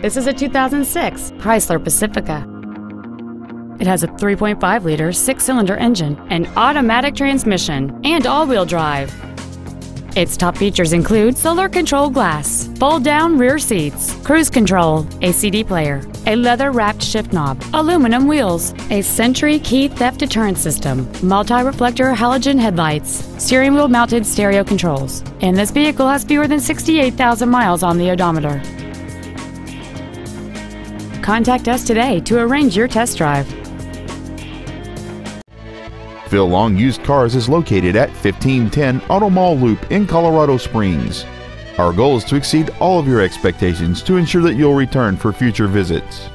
This is a 2006 Chrysler Pacifica. It has a 3.5-liter six-cylinder engine, an automatic transmission, and all-wheel drive. Its top features include solar control glass, fold-down rear seats, cruise control, a CD player, a leather-wrapped shift knob, aluminum wheels, a Sentry key theft deterrent system, multi-reflector halogen headlights, steering wheel mounted stereo controls, and this vehicle has fewer than 68,000 miles on the odometer. Contact us today to arrange your test drive. Phil Long Used Cars is located at 1510 Auto Mall Loop in Colorado Springs. Our goal is to exceed all of your expectations to ensure that you'll return for future visits.